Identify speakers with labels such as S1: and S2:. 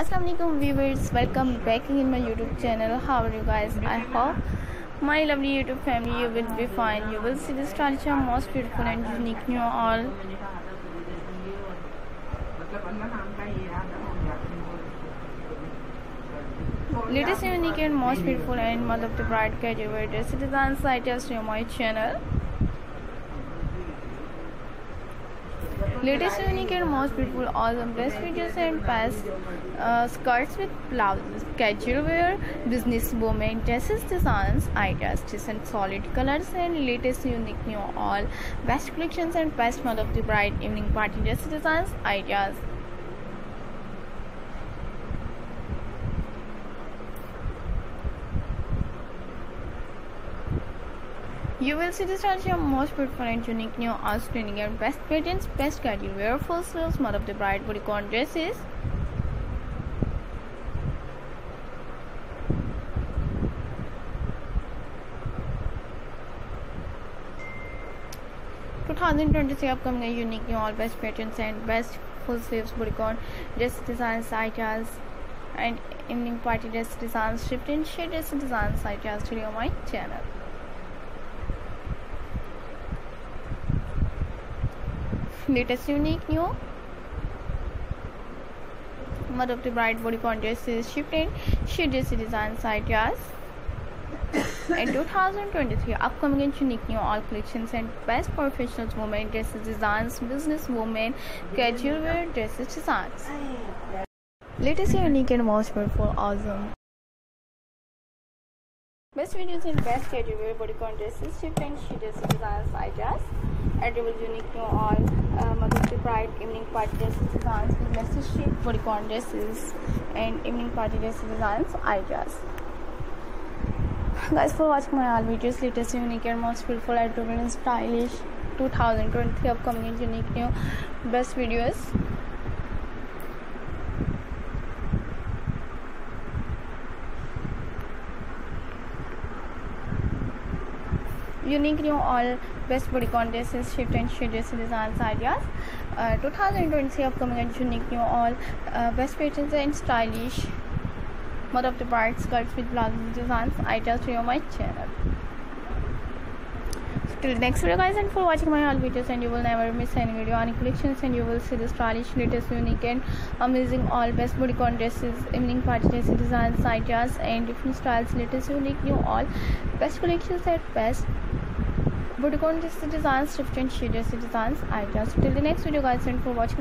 S1: Assalamualaikum viewers. Welcome back in my youtube channel. How are you guys? I hope my lovely youtube family you will be fine. You will see this tradition most beautiful and unique new all. Latest unique and most beautiful and mother of the category dress designs i just on my channel latest unique and most beautiful awesome dress features and past uh, skirts with blouses casual wear business women dresses designs ideas and solid colors and latest unique new all best collections and best month of the bright evening party dress designs ideas You will see this as your most beautiful and unique new outstanding and best patterns, best casual wear, full sleeves, mother of the bride bodycon dresses. Two thousand twenty three upcoming unique new all best patterns and best full sleeves bodycon dress designs ideas and evening party dress designs shift in shade dress designs ideas to my channel. Latest unique new mother of the bride bodycon dress is shifted. She just designs ideas in 2023 upcoming and unique new all collections and best professionals women dresses designs business women casual wear dresses designs. Latest unique and most beautiful awesome Best videos and best wear body dresses, shift and she dresses designs ideas. Edible unique new all uh, Mother's Pride evening party dresses designs with message shape bodycon dresses and evening party dresses designs ideas. Guys, for watching my all videos, latest unique and most beautiful, adorable and stylish 2023 upcoming unique new best videos. Unique new all best bodycon dresses shift and shades designs ideas. Uh, 2023 upcoming and unique new all uh, best patterns and stylish. Mode of the bright skirts with blouses designs. Ideas to my channel. Till the next video guys and for watching my all videos and you will never miss any video any collections and you will see the stylish latest unique and amazing all best bodycon dresses evening party designs ideas and different styles latest unique new all best collections at best bodycon dresses designs different shades designs. Ideas till the next video guys and for watching